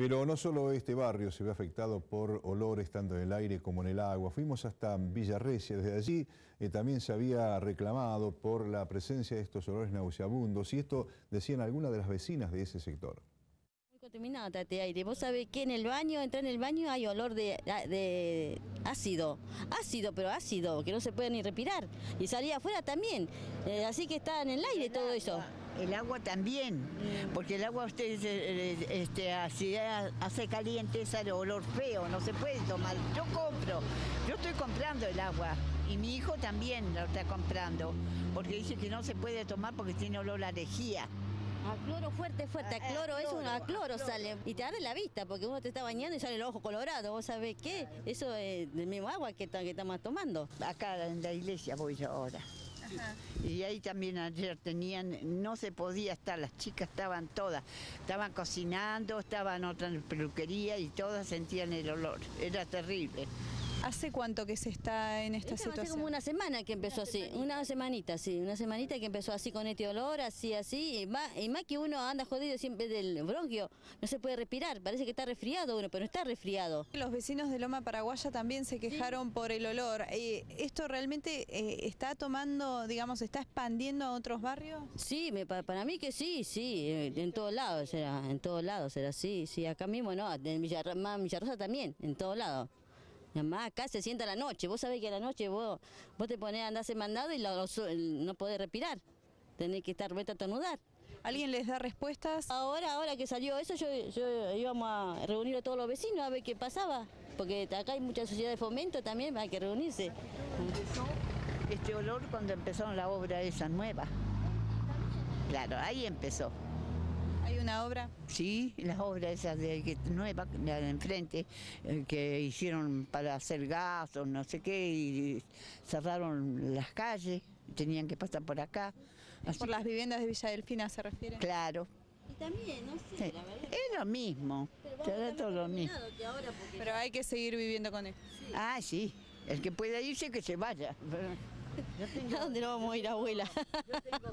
Pero no solo este barrio se ve afectado por olores tanto en el aire como en el agua. Fuimos hasta Villarrecia. Desde allí eh, también se había reclamado por la presencia de estos olores nauseabundos. Y esto decían algunas de las vecinas de ese sector. Muy contaminado está este aire. Vos sabés que en el baño, entrar en el baño hay olor de, de ácido. Ácido, pero ácido, que no se puede ni respirar. Y salía afuera también. Eh, así que está en el aire todo eso. El agua también, porque el agua usted eh, este, así hace caliente, sale olor feo, no se puede tomar. Yo compro, yo estoy comprando el agua y mi hijo también lo está comprando, porque dice que no se puede tomar porque tiene olor a lejía. A cloro fuerte, fuerte, a A- a cloro, es cloro, un a a cloro sale. Y te arde la vista, porque uno te está bañando y sale el ojo colorado. ¿Vos sabés qué? Eso es del mismo agua que, que estamos tomando. Acá en la iglesia voy yo ahora. Y ahí también ayer tenían, no se podía estar, las chicas estaban todas, estaban cocinando, estaban otras en peluquería y todas sentían el olor, era terrible. ¿Hace cuánto que se está en esta Esto hace situación? como una semana que empezó así, una semanita, sí, una semanita que empezó así con este olor, así, así, y más, y más que uno anda jodido siempre del bronquio, no se puede respirar, parece que está resfriado uno, pero no está resfriado. Los vecinos de Loma Paraguaya también se quejaron por el olor. Eh, ¿Esto realmente eh, está tomando, digamos, está expandiendo a otros barrios? Sí, me, pa- para mí que sí, sí, eh, en todos lados será, en todos lados será así, sí, acá mismo no, en Villarro- más en Villarrosa también, en todos lados. Además acá se sienta a la noche, vos sabés que a la noche vos, vos te ponés a andar ese mandado y lo- lo- no podés respirar, tenés que estar vete a tornudar. ¿Alguien les da respuestas? Ahora, ahora que salió eso, yo, yo íbamos a reunir a todos los vecinos a ver qué pasaba, porque acá hay mucha sociedad de fomento también, hay que reunirse. Este olor cuando empezaron la obra esa nueva. Claro, ahí empezó. ¿Hay una obra? Sí, las obras esas de que nueva, la de enfrente, eh, que hicieron para hacer gas o no sé qué, y cerraron las calles, tenían que pasar por acá. Así Por las viviendas de Villa Delfina se refiere. Claro, Y también, no sé, sí. la verdad. es lo mismo, será todo lo mismo. Pero hay que seguir viviendo con él. Ah, sí, el que pueda irse que se vaya. Yo tengo- ¿A dónde no vamos a ir, abuela? yo tengo